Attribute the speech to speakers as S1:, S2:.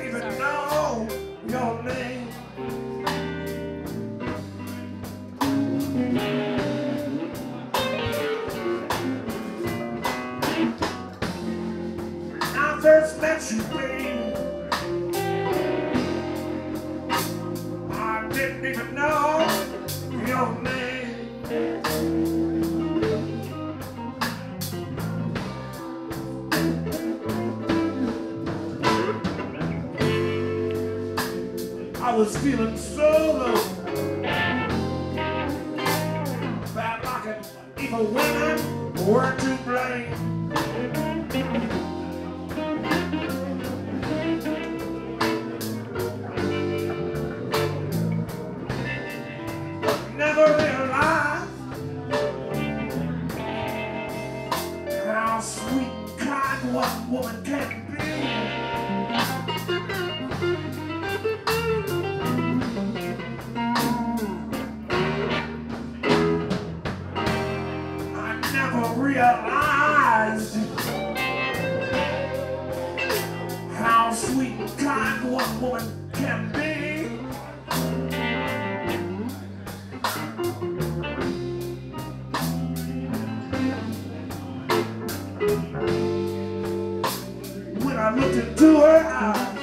S1: I didn't even know your name. I first met you, baby. I didn't even know your name. Was feeling so low. Bad luck and evil women were to blame. I never realized how sweet and kind one woman can be. When I looked into her eyes,